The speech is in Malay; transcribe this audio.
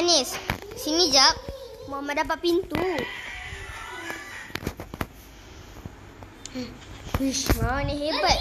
Anis, sini jap. Mama dapat pintu. Wish, Mama ni hebat.